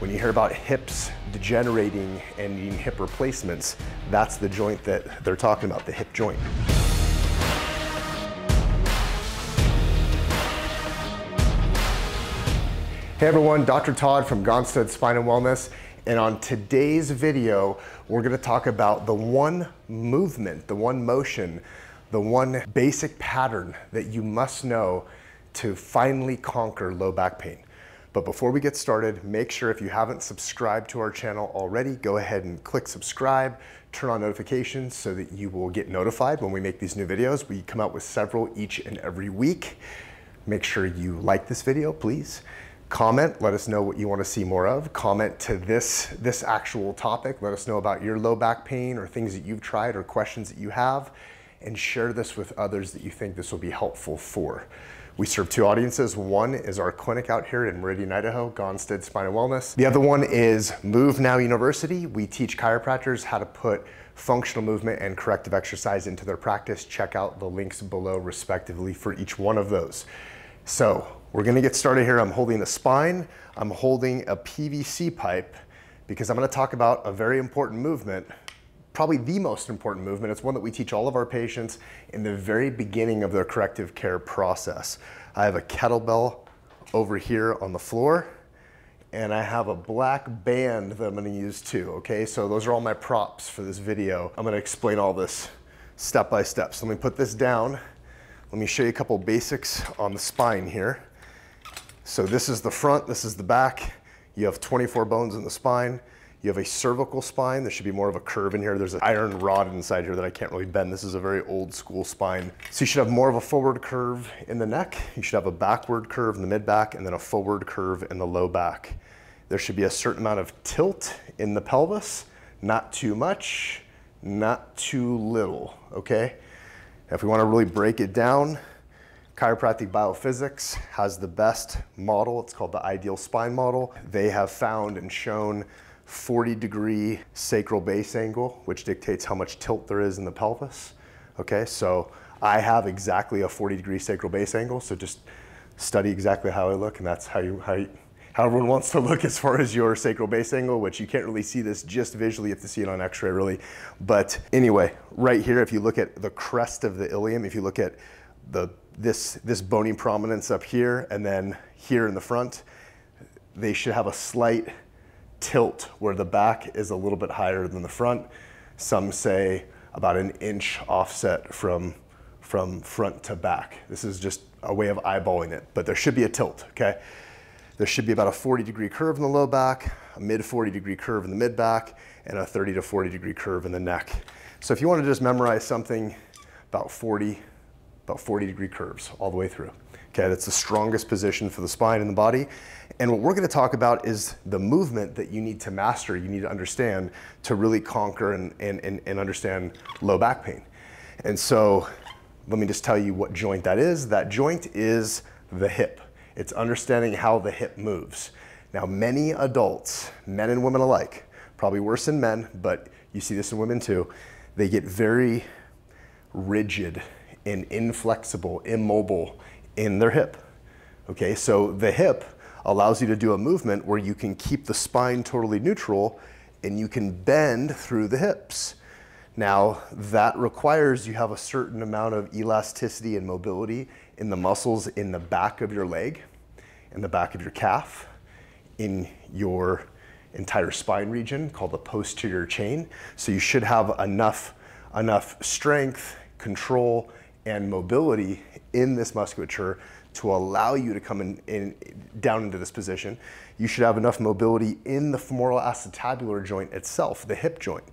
When you hear about hips degenerating and needing hip replacements, that's the joint that they're talking about, the hip joint. Hey everyone, Dr. Todd from Gonstead Spine and Wellness. And on today's video, we're gonna talk about the one movement, the one motion, the one basic pattern that you must know to finally conquer low back pain. But before we get started, make sure if you haven't subscribed to our channel already, go ahead and click subscribe, turn on notifications so that you will get notified when we make these new videos. We come out with several each and every week. Make sure you like this video, please. Comment, let us know what you want to see more of. Comment to this, this actual topic. Let us know about your low back pain or things that you've tried or questions that you have. And share this with others that you think this will be helpful for. We serve two audiences. One is our clinic out here in Meridian, Idaho, Gonstead Spine and Wellness. The other one is Move Now University. We teach chiropractors how to put functional movement and corrective exercise into their practice. Check out the links below respectively for each one of those. So we're gonna get started here. I'm holding a spine. I'm holding a PVC pipe because I'm gonna talk about a very important movement probably the most important movement. It's one that we teach all of our patients in the very beginning of their corrective care process. I have a kettlebell over here on the floor and I have a black band that I'm gonna use too, okay? So those are all my props for this video. I'm gonna explain all this step by step. So let me put this down. Let me show you a couple basics on the spine here. So this is the front, this is the back. You have 24 bones in the spine. You have a cervical spine. There should be more of a curve in here. There's an iron rod inside here that I can't really bend. This is a very old school spine. So you should have more of a forward curve in the neck. You should have a backward curve in the mid back and then a forward curve in the low back. There should be a certain amount of tilt in the pelvis, not too much, not too little, okay? If we wanna really break it down, Chiropractic Biophysics has the best model. It's called the ideal spine model. They have found and shown 40 degree sacral base angle, which dictates how much tilt there is in the pelvis. Okay, so I have exactly a 40 degree sacral base angle, so just study exactly how I look, and that's how you, how, you, how everyone wants to look as far as your sacral base angle, which you can't really see this just visually, you have to see it on x-ray really. But anyway, right here, if you look at the crest of the ilium, if you look at the, this, this bony prominence up here, and then here in the front, they should have a slight tilt where the back is a little bit higher than the front. Some say about an inch offset from, from front to back. This is just a way of eyeballing it, but there should be a tilt, okay? There should be about a 40 degree curve in the low back, a mid 40 degree curve in the mid back, and a 30 to 40 degree curve in the neck. So if you want to just memorize something about 40, about 40 degree curves all the way through. Okay, that's the strongest position for the spine and the body. And what we're gonna talk about is the movement that you need to master, you need to understand to really conquer and, and, and, and understand low back pain. And so let me just tell you what joint that is. That joint is the hip. It's understanding how the hip moves. Now, many adults, men and women alike, probably worse in men, but you see this in women too, they get very rigid and inflexible, immobile in their hip. Okay, so the hip allows you to do a movement where you can keep the spine totally neutral and you can bend through the hips. Now, that requires you have a certain amount of elasticity and mobility in the muscles in the back of your leg, in the back of your calf, in your entire spine region called the posterior chain. So you should have enough, enough strength, control, and mobility in this musculature to allow you to come in, in, down into this position. You should have enough mobility in the femoral acetabular joint itself, the hip joint.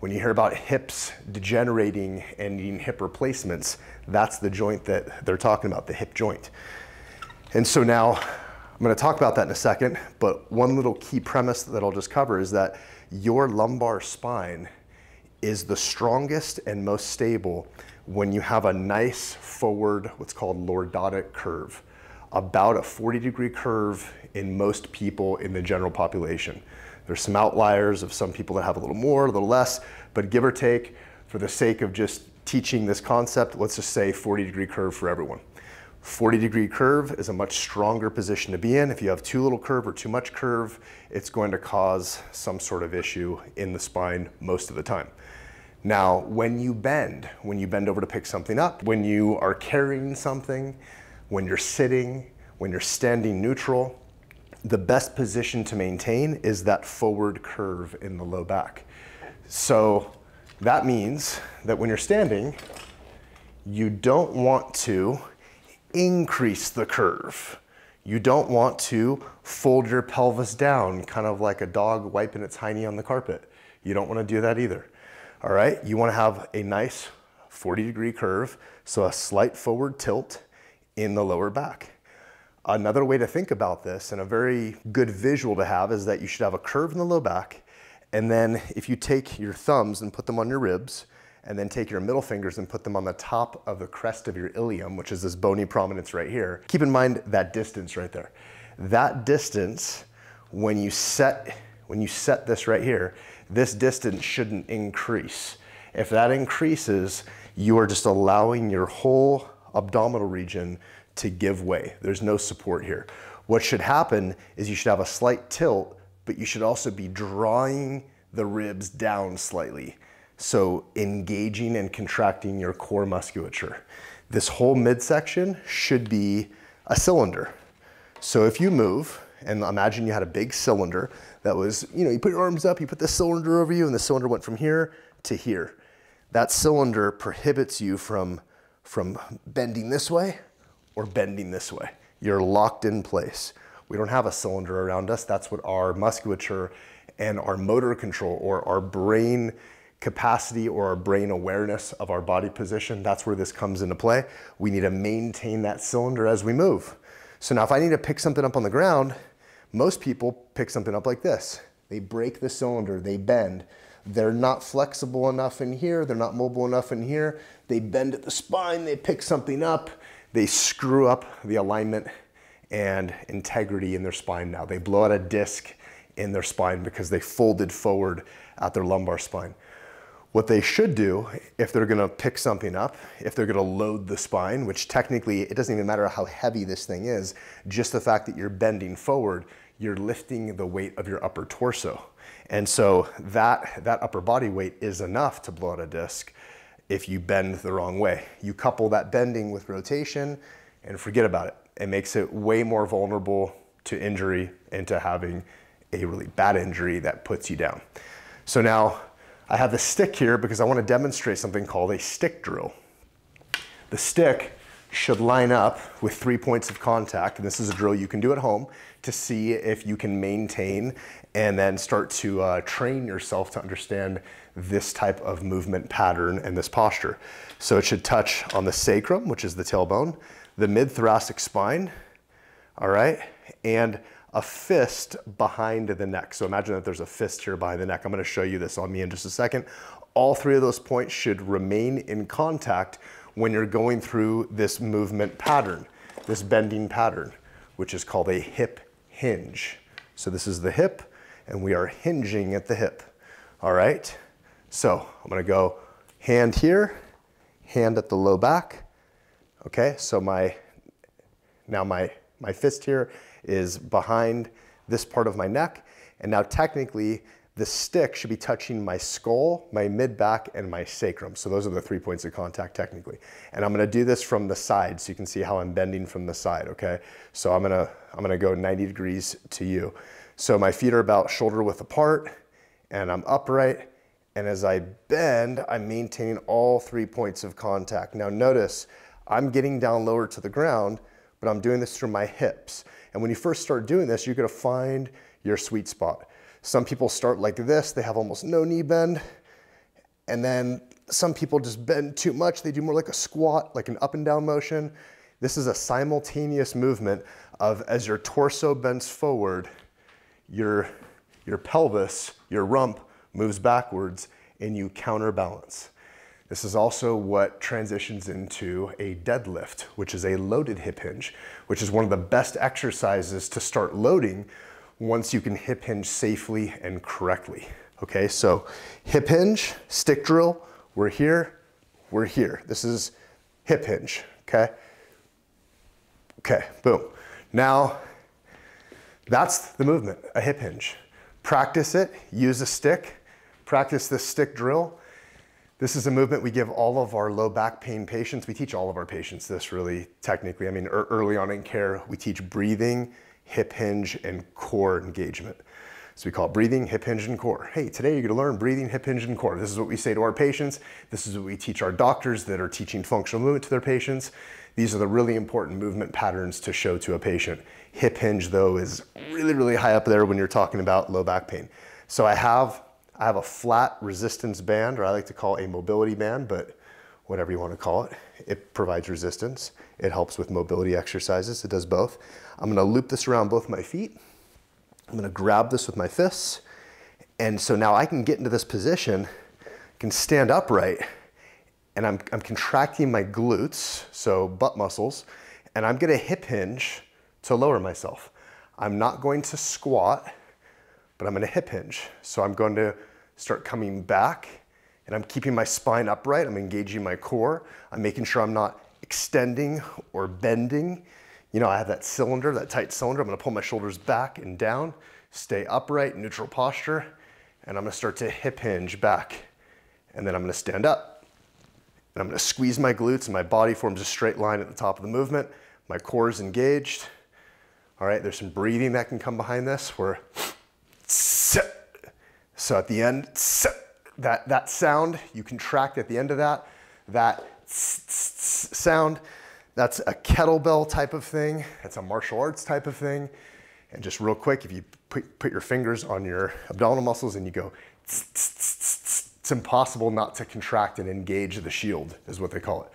When you hear about hips degenerating and needing hip replacements, that's the joint that they're talking about, the hip joint. And so now I'm gonna talk about that in a second, but one little key premise that I'll just cover is that your lumbar spine is the strongest and most stable when you have a nice forward, what's called lordotic curve, about a 40 degree curve in most people in the general population. There's some outliers of some people that have a little more, a little less, but give or take, for the sake of just teaching this concept, let's just say 40 degree curve for everyone. 40 degree curve is a much stronger position to be in. If you have too little curve or too much curve, it's going to cause some sort of issue in the spine most of the time. Now, when you bend, when you bend over to pick something up, when you are carrying something, when you're sitting, when you're standing neutral, the best position to maintain is that forward curve in the low back. So that means that when you're standing, you don't want to increase the curve. You don't want to fold your pelvis down, kind of like a dog wiping its hiney on the carpet. You don't want to do that either. All right, you want to have a nice 40 degree curve, so a slight forward tilt in the lower back. Another way to think about this and a very good visual to have is that you should have a curve in the low back. And then if you take your thumbs and put them on your ribs, and then take your middle fingers and put them on the top of the crest of your ilium, which is this bony prominence right here. Keep in mind that distance right there. That distance, when you set, when you set this right here, this distance shouldn't increase. If that increases, you are just allowing your whole abdominal region to give way. There's no support here. What should happen is you should have a slight tilt, but you should also be drawing the ribs down slightly. So engaging and contracting your core musculature. This whole midsection should be a cylinder. So if you move, and imagine you had a big cylinder that was, you know, you put your arms up, you put the cylinder over you, and the cylinder went from here to here. That cylinder prohibits you from, from bending this way or bending this way. You're locked in place. We don't have a cylinder around us. That's what our musculature and our motor control or our brain capacity or our brain awareness of our body position, that's where this comes into play. We need to maintain that cylinder as we move. So now if I need to pick something up on the ground, most people pick something up like this. They break the cylinder, they bend. They're not flexible enough in here, they're not mobile enough in here. They bend at the spine, they pick something up, they screw up the alignment and integrity in their spine now. They blow out a disc in their spine because they folded forward at their lumbar spine. What they should do if they're gonna pick something up, if they're gonna load the spine, which technically it doesn't even matter how heavy this thing is, just the fact that you're bending forward, you're lifting the weight of your upper torso. And so that, that upper body weight is enough to blow out a disc if you bend the wrong way. You couple that bending with rotation and forget about it. It makes it way more vulnerable to injury and to having a really bad injury that puts you down. So now I have the stick here because I want to demonstrate something called a stick drill. The stick should line up with three points of contact, and this is a drill you can do at home to see if you can maintain and then start to uh, train yourself to understand this type of movement pattern and this posture. So it should touch on the sacrum, which is the tailbone, the mid-thoracic spine, all right, and a fist behind the neck. So imagine that there's a fist here behind the neck. I'm gonna show you this on me in just a second. All three of those points should remain in contact when you're going through this movement pattern, this bending pattern, which is called a hip hinge. So this is the hip, and we are hinging at the hip. All right? So I'm gonna go hand here, hand at the low back. Okay, so my, now my, my fist here is behind this part of my neck. And now technically the stick should be touching my skull, my mid back, and my sacrum. So those are the three points of contact technically. And I'm gonna do this from the side so you can see how I'm bending from the side, okay? So I'm gonna, I'm gonna go 90 degrees to you. So my feet are about shoulder width apart and I'm upright. And as I bend, I'm maintaining all three points of contact. Now notice, I'm getting down lower to the ground, but I'm doing this through my hips. And when you first start doing this, you're gonna find your sweet spot. Some people start like this, they have almost no knee bend. And then some people just bend too much. They do more like a squat, like an up and down motion. This is a simultaneous movement of as your torso bends forward, your, your pelvis, your rump moves backwards and you counterbalance. This is also what transitions into a deadlift, which is a loaded hip hinge, which is one of the best exercises to start loading once you can hip hinge safely and correctly. Okay, so hip hinge, stick drill, we're here, we're here. This is hip hinge, okay? Okay, boom. Now, that's the movement, a hip hinge. Practice it, use a stick, practice this stick drill. This is a movement we give all of our low back pain patients. We teach all of our patients this really technically. I mean, early on in care, we teach breathing, hip hinge, and core engagement. So we call it breathing, hip hinge, and core. Hey, today you're gonna learn breathing, hip hinge, and core. This is what we say to our patients. This is what we teach our doctors that are teaching functional movement to their patients. These are the really important movement patterns to show to a patient. Hip hinge though is really, really high up there when you're talking about low back pain. So I have, I have a flat resistance band, or I like to call a mobility band, but whatever you want to call it. It provides resistance. It helps with mobility exercises. It does both. I'm gonna loop this around both my feet. I'm gonna grab this with my fists. And so now I can get into this position, can stand upright, and I'm, I'm contracting my glutes, so butt muscles, and I'm gonna hip hinge to lower myself. I'm not going to squat, but I'm gonna hip hinge. So I'm going to start coming back and I'm keeping my spine upright. I'm engaging my core. I'm making sure I'm not extending or bending. You know, I have that cylinder, that tight cylinder. I'm gonna pull my shoulders back and down, stay upright, neutral posture, and I'm gonna start to hip hinge back. And then I'm gonna stand up. And I'm gonna squeeze my glutes and my body forms a straight line at the top of the movement. My core is engaged. All right, there's some breathing that can come behind this where, at the end, that, that sound, you contract at the end of that, that sound, that's a kettlebell type of thing. It's a martial arts type of thing. And just real quick, if you put, put your fingers on your abdominal muscles and you go, it's impossible not to contract and engage the shield is what they call it.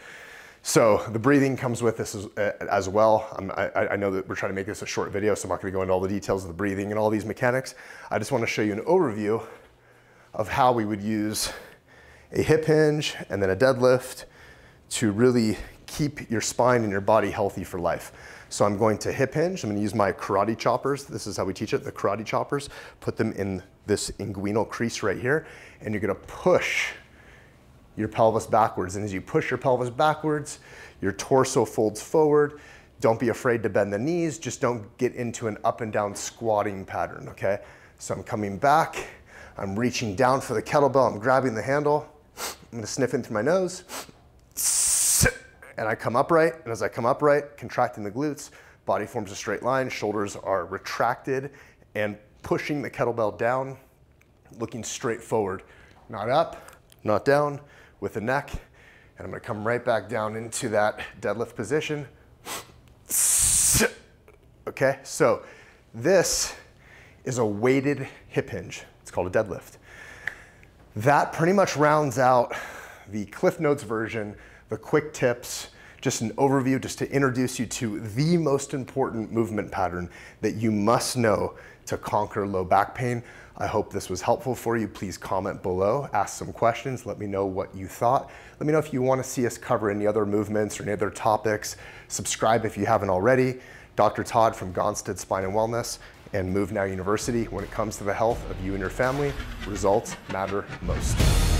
So the breathing comes with this as, as well. I, I, know that we're trying to make this a short video, so I'm not gonna go into all the details of the breathing and all these mechanics. I just wanna show you an overview of how we would use a hip hinge and then a deadlift to really keep your spine and your body healthy for life. So I'm going to hip hinge. I'm gonna use my karate choppers. This is how we teach it, the karate choppers. Put them in this inguinal crease right here, and you're gonna push your pelvis backwards. And as you push your pelvis backwards, your torso folds forward. Don't be afraid to bend the knees. Just don't get into an up and down squatting pattern, okay? So I'm coming back. I'm reaching down for the kettlebell. I'm grabbing the handle. I'm gonna sniff in through my nose. And I come upright. And as I come upright, contracting the glutes, body forms a straight line. Shoulders are retracted and pushing the kettlebell down, looking straight forward. Not up, not down, with the neck. And I'm gonna come right back down into that deadlift position. Okay, so this is a weighted hip hinge. It's called a deadlift. That pretty much rounds out the Cliff Notes version, the quick tips, just an overview just to introduce you to the most important movement pattern that you must know to conquer low back pain. I hope this was helpful for you. Please comment below, ask some questions, let me know what you thought. Let me know if you want to see us cover any other movements or any other topics. Subscribe if you haven't already. Dr. Todd from Gonstead Spine and Wellness and Move Now University. When it comes to the health of you and your family, results matter most.